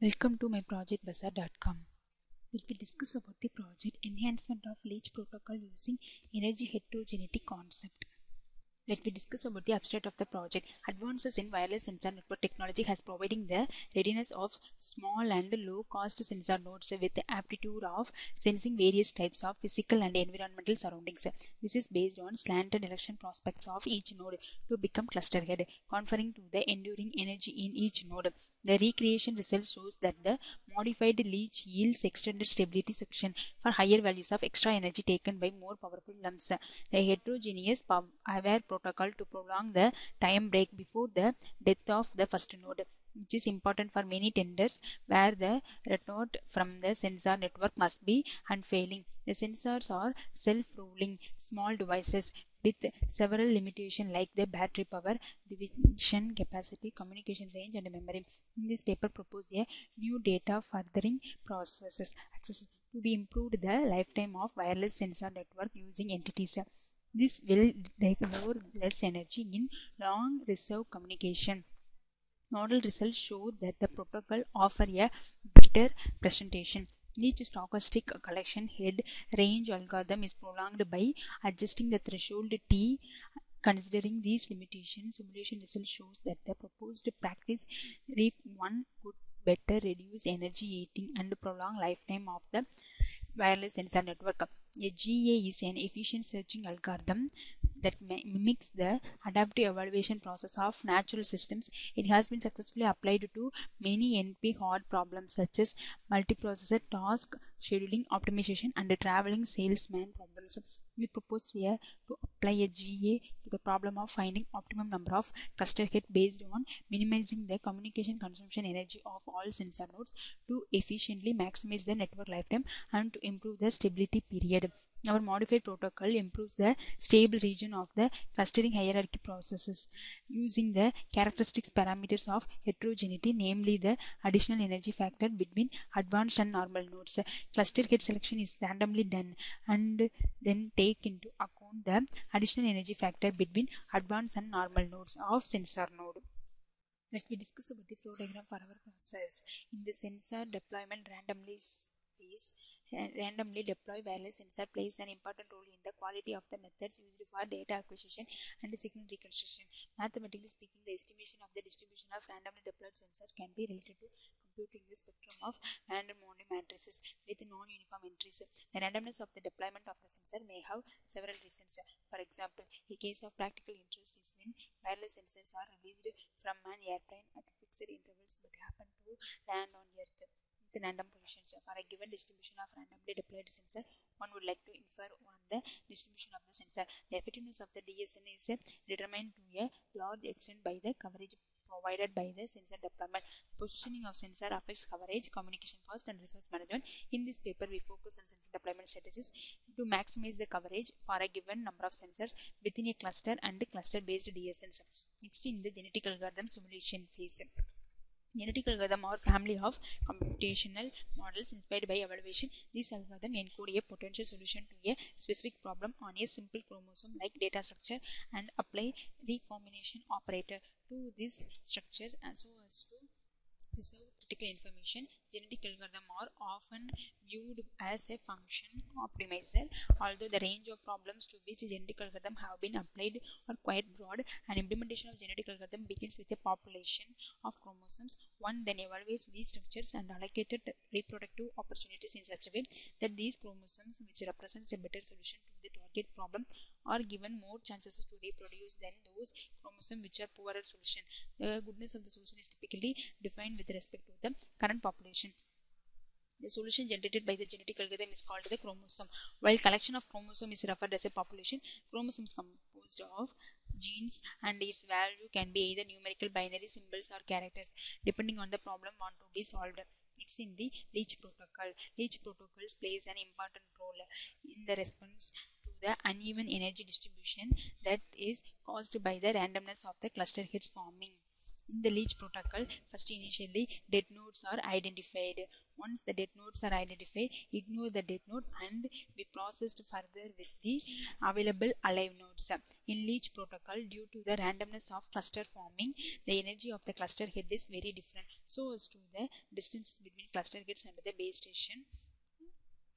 Welcome to my project bazaar.com. We will discuss about the project enhancement of LEACH protocol using energy heterogeneity concept. Let me discuss about the abstract of the project. Advances in wireless sensor network technology has providing the readiness of small and low cost sensor nodes with the aptitude of sensing various types of physical and environmental surroundings. This is based on slanted election prospects of each node to become cluster head, conferring to the enduring energy in each node. The recreation result shows that the modified LEACH yields extended stability section for higher values of extra energy taken by more powerful lumps. The heterogeneous aware protocol to prolong the time break before the death of the first node which is important for many tenders where the return from the sensor network must be unfailing. The sensors are self-ruling small devices with several limitations like the battery power, division capacity, communication range and memory. In this paper propose a new data furthering processes access to be improved the lifetime of wireless sensor network using entities. This will take more less energy in long reserve communication. Model results show that the protocol offer a better presentation. Each stochastic collection head range algorithm is prolonged by adjusting the threshold T. Considering these limitations, simulation result shows that the proposed practice REAP 1 could better reduce energy eating and prolong lifetime of the wireless sensor network. A GA is an efficient searching algorithm that mimics the adaptive evaluation process of natural systems. It has been successfully applied to many NP hard problems such as multiprocessor task scheduling optimization and traveling salesman problems. We propose here to apply a GA to the problem of finding optimum number of cluster head based on minimizing the communication consumption energy of all sensor nodes to efficiently maximize the network lifetime and to improve the stability period. Our modified protocol improves the stable region of the clustering hierarchy processes using the characteristics parameters of heterogeneity, namely the additional energy factor between advanced and normal nodes. Cluster head selection is randomly done and then take into account the additional energy factor between advanced and normal nodes of sensor node. Let me discuss about the flow diagram for our process. In the sensor deployment randomly phase, eh, randomly deploy wireless sensor plays an important role in the quality of the methods used for data acquisition and signal reconstruction. Mathematically speaking, the estimation of the distribution of randomly deployed sensor can be related to computing the spectrum of random matrices with non-uniform entries. The randomness of the deployment of the sensor may have several reasons. For example, a case of practical interest is when wireless sensors are released from an airplane at fixed intervals but happen to land on Earth with random positions. For a given distribution of randomly deployed sensor, one would like to infer on the distribution of the sensor. The effectiveness of the DSN is determined to a large extent by the coverage provided by the sensor deployment. Positioning of sensor affects coverage, communication cost, and resource management. In this paper, we focus on sensor deployment strategies to maximize the coverage for a given number of sensors within a cluster and cluster-based DSNs. Next, in the genetic algorithm simulation phase. Genetic algorithm or family of computational models inspired by evaluation. This algorithm encode a potential solution to a specific problem on a simple chromosome like data structure and apply recombination operator to these structures as so as to preserve critical information. Genetic algorithms are often viewed as a function optimizer, although the range of problems to which genetic algorithms have been applied are quite broad. An implementation of genetic algorithm begins with a population of chromosomes. One then evaluates these structures and allocated reproductive opportunities in such a way that these chromosomes, which represents a better solution to the target problem, are given more chances to reproduce than those chromosomes which are poorer solution. The goodness of the solution is typically defined with respect to the current population. The solution generated by the genetic algorithm is called the chromosome. While collection of chromosome is referred as a population, chromosomes composed of genes and its value can be either numerical binary symbols or characters depending on the problem want to be solved. Next in the LEACH protocol. LEACH protocols plays an important role in the response the uneven energy distribution that is caused by the randomness of the cluster hits forming. in the LEACH protocol first initially dead nodes are identified. Once the dead nodes are identified ignore the dead node and be processed further with the available alive nodes. In LEACH protocol due to the randomness of cluster forming the energy of the cluster head is very different. So as to the distance between cluster heads and the base station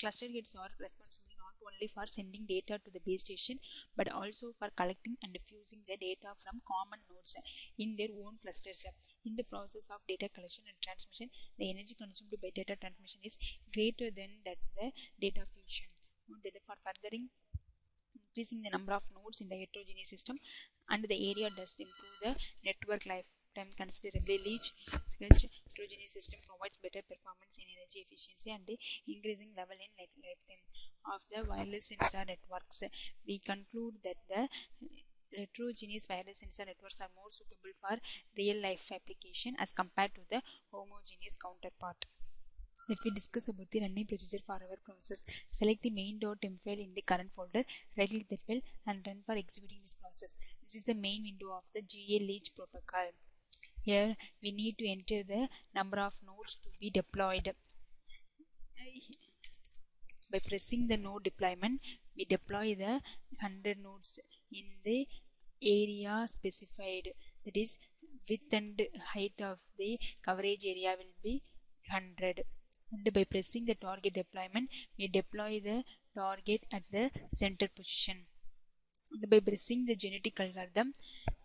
cluster heads are responsible only for sending data to the base station but also for collecting and fusing the data from common nodes in their own clusters. In the process of data collection and transmission, the energy consumed by data transmission is greater than that the data fusion. That for furthering increasing the number of nodes in the heterogeneous system and the area does improve the network lifetime considerably. LEACH sketch heterogeneous system provides better performance in energy efficiency and increasing level in lifetime of the wireless sensor networks. We conclude that the heterogeneous wireless sensor networks are more suitable for real life application as compared to the homogeneous counterpart. Let me discuss about the running procedure for our process. Select the main.m file in the current folder, right click that file and run for executing this process. This is the main window of the GA LEACH protocol. Here we need to enter the number of nodes to be deployed. By pressing the node deployment, we deploy the 100 nodes in the area specified. That is, width and height of the coverage area will be 100 and by pressing the target deployment we deploy the target at the center position by pressing the genetic algorithm.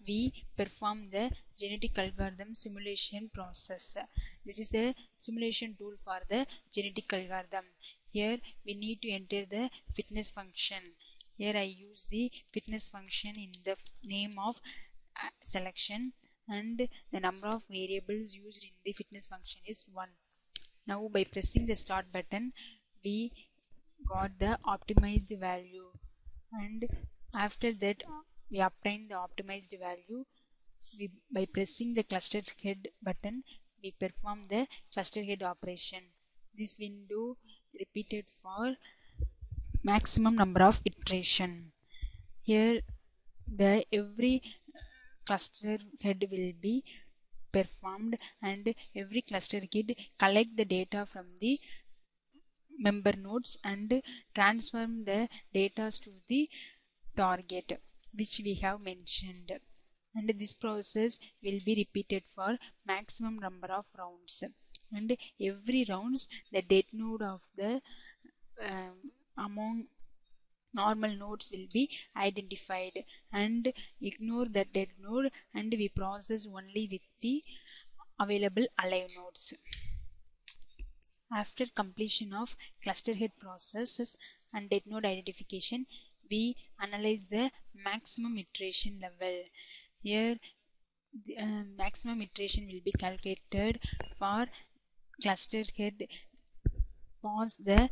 We perform the genetic algorithm simulation process. This is the simulation tool for the genetic algorithm. Here we need to enter the fitness function. Here I use the fitness function in the name of uh, selection and the number of variables used in the fitness function is 1 now by pressing the start button we got the optimized value. And after that we obtain the optimized value. We, by pressing the cluster head button we perform the cluster head operation. This window repeated for maximum number of iteration. Here the every cluster head will be performed and every cluster head collect the data from the member nodes and transform the data to the target which we have mentioned. And this process will be repeated for maximum number of rounds. And every rounds the dead node of the um, among normal nodes will be identified. And ignore the dead node and we process only with the available alive nodes. After completion of cluster head processes and dead node identification, we analyze the maximum iteration level. Here, the uh, maximum iteration will be calculated for cluster head pause the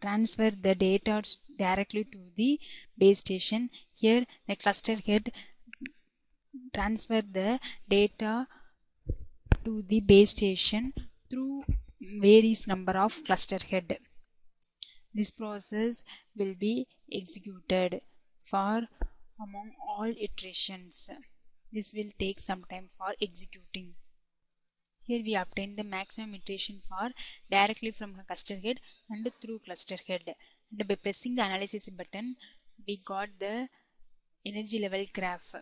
transfer the data directly to the base station here the cluster head transfer the data to the base station through various number of cluster head this process will be executed for among all iterations this will take some time for executing here we obtain the maximum iteration for directly from cluster head and through cluster head. And by pressing the analysis button, we got the energy level graph.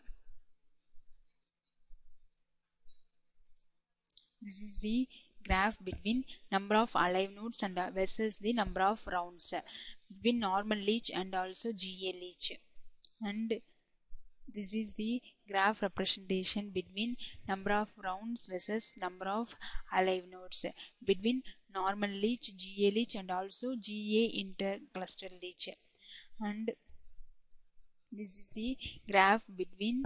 This is the graph between number of alive nodes and versus the number of rounds between normal LEACH and also GA LEACH. And this is the graph representation between number of rounds versus number of alive nodes between normal LEACH, GA LEACH and also GA intercluster LEACH and this is the graph between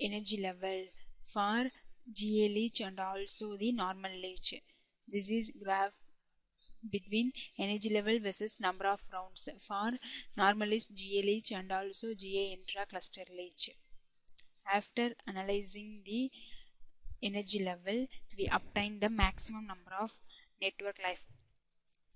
energy level for LEACH and also the normal LEACH. This is graph between energy level versus number of rounds for normal LEACH, GA LEACH and also GA intra-cluster. After analyzing the energy level, we obtain the maximum number of network life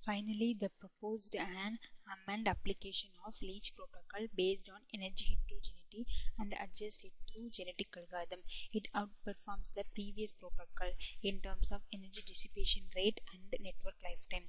Finally, the proposed an amend application of LEACH protocol based on energy heterogeneity and adjust it through genetic algorithm. It outperforms the previous protocol in terms of energy dissipation rate and network lifetime.